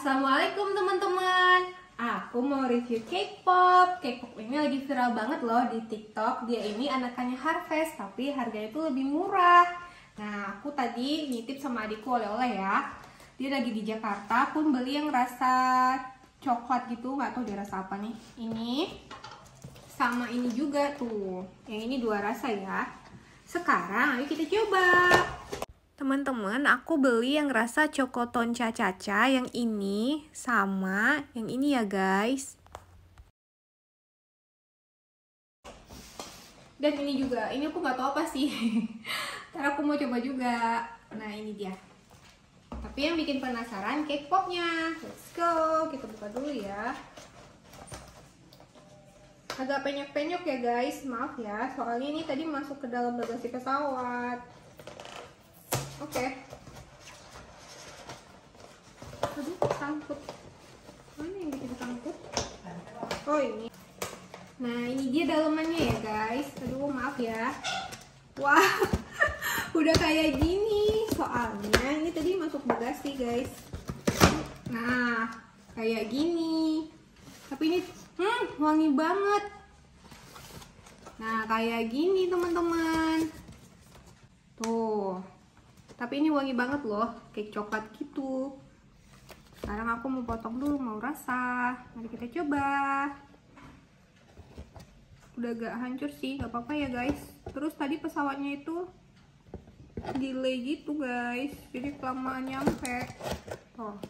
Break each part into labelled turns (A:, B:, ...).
A: Assalamualaikum teman-teman. Aku mau review K-pop. K-pop ini lagi viral banget loh di TikTok. Dia ini anakannya Harvest Tapi harganya itu lebih murah. Nah aku tadi nitip sama adikku oleh-oleh ya. Dia lagi di Jakarta Pun beli yang rasa coklat gitu. Gak tau dia rasa apa nih. Ini Sama ini juga tuh. Yang ini dua rasa ya. Sekarang ayo kita coba Teman-teman, aku beli yang rasa cokoton caca yang ini sama yang ini ya guys. Dan ini juga, ini aku nggak tahu apa sih. Ntar aku mau coba juga. Nah ini dia. Tapi yang bikin penasaran cake popnya. Let's go, kita buka dulu ya. Agak penyok-penyok ya guys, maaf ya. Soalnya ini tadi masuk ke dalam bagasi pesawat. Oke. Okay. Aduh, sangkut. Mana yang bikin sangkut? Oh, ini. Nah, ini dia dalamannya ya, guys. Aduh, maaf ya. Wah, udah kayak gini. Soalnya ini tadi masuk bagasi, guys. Nah, kayak gini. Tapi ini, hmm, wangi banget. Nah, kayak gini, teman-teman. Tuh. Tapi ini wangi banget loh, kayak coklat gitu. Sekarang aku mau potong dulu, mau rasa. Mari kita coba. Udah agak hancur sih, gak apa-apa ya guys. Terus tadi pesawatnya itu delay gitu guys. Jadi kelamaan nyampe. Oh.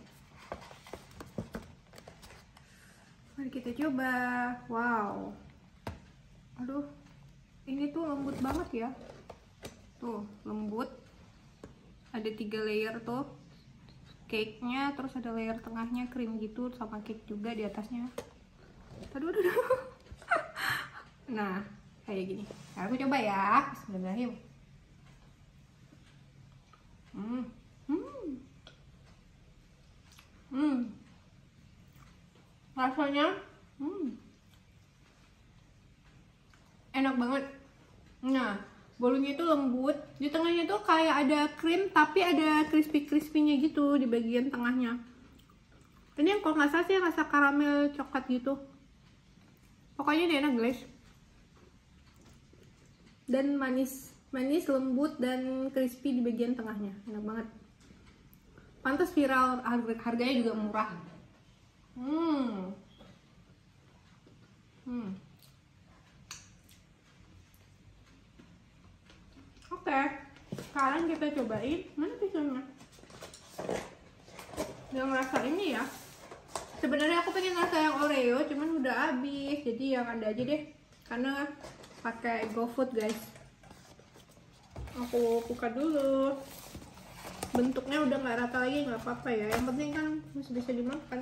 A: Mari kita coba. Wow. Aduh. Ini tuh lembut banget ya. Tuh, lembut ada tiga layer tuh. Cake nya terus ada layer tengahnya krim gitu sama cake juga di atasnya. Aduh aduh, aduh. nah kayak gini. Nah, aku coba ya. Bismillahirrahmanirrahim. Hmm. Hmm. Hmm. Rasanya hmm. Enak banget. Nah bolunya itu lembut di tengahnya tuh kayak ada krim tapi ada crispy crispynya gitu di bagian tengahnya. Ini yang kalau nggak salah sih rasa karamel coklat gitu. Pokoknya dia enak guys. Dan manis manis lembut dan crispy di bagian tengahnya. Enak banget. Pantas viral harganya juga murah. Hmm. Hmm Oke, sekarang kita cobain mana pisaunya. Yang rasa ini ya. Sebenarnya aku pengen rasa yang Oreo, cuman udah habis. Jadi yang ada aja deh. Karena pakai GoFood guys. Aku buka dulu. Bentuknya udah nggak rata lagi, nggak apa-apa ya. Yang penting kan masih bisa dimakan.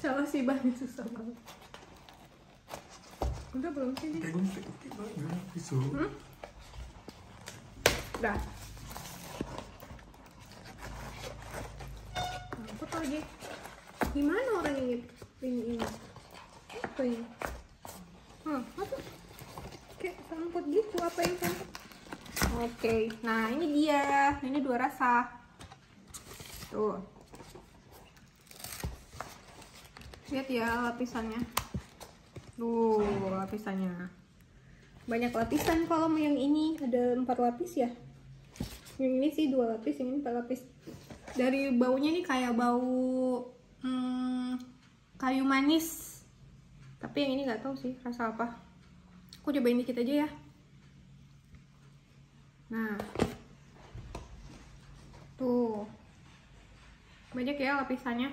A: Salah sih banget susah banget. Udah belum sih?
B: Kayak gunting oke banget pisau. Hmm?
A: Udah. Apa lagi? Gimana orang ini? Ini ini. Apa ini? Hmm, apa? Kayak sangkut gitu, apa yang sangkut? Oke, okay. nah ini dia. Ini dua rasa. Tuh. Lihat ya lapisannya. Tuh lapisannya. Banyak lapisan kalau yang ini. Ada empat lapis ya? Yang ini sih dua lapis yang ini empat lapis. Dari baunya nih kayak bau hmm, kayu manis. Tapi yang ini nggak tahu sih rasa apa. Aku cobain dikit aja ya. Nah. Tuh. Banyak ya lapisannya.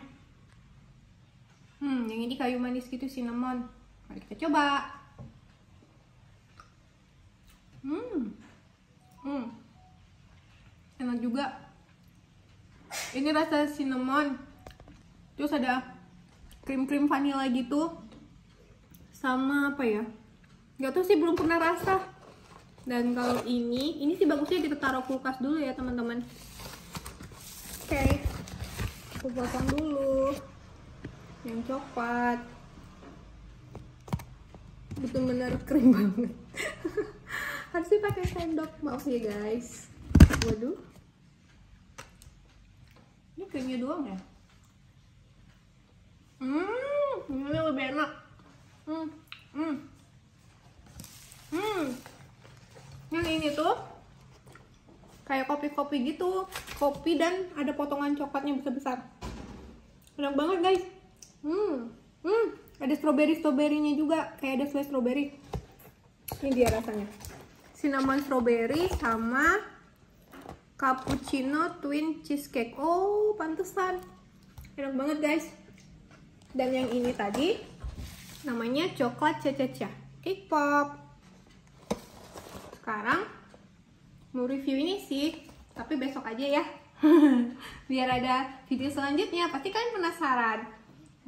A: Hmm yang ini kayu manis gitu cinnamon Mari kita coba. Hmm. Hmm. Enak juga. Ini rasa cinnamon. Terus ada krim-krim vanilla gitu. Sama apa ya? Gak tau sih belum pernah rasa. Dan kalau ini, ini sih bagusnya kita taruh kulkas dulu ya teman-teman. Oke. Okay. Aku potong dulu. Yang coklat betul-benar kering banget. Harusnya pakai sendok maaf ya guys. Waduh. Ini kayaknya doang ya? Hmm ini lebih enak. Hmm hmm. Hmm. Yang ini tuh kayak kopi-kopi gitu. Kopi dan ada potongan coklatnya besar-besar. Enak banget guys. Hmm hmm ada strawberry strawberrynya juga. Kayak ada slice strawberry. Ini dia rasanya. Cinnamon strawberry sama cappuccino twin cheesecake. Oh pantesan. Enak banget guys. Dan yang ini tadi namanya coklat caca cake pop. Sekarang mau review ini sih tapi besok aja ya. Biar ada video selanjutnya. Pasti kalian penasaran.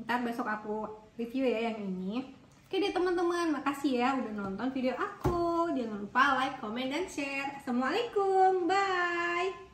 A: Ntar besok aku review ya yang ini. Oke deh teman-teman makasih ya udah nonton video aku. Jangan lupa like comment dan share. Assalamualaikum. Bye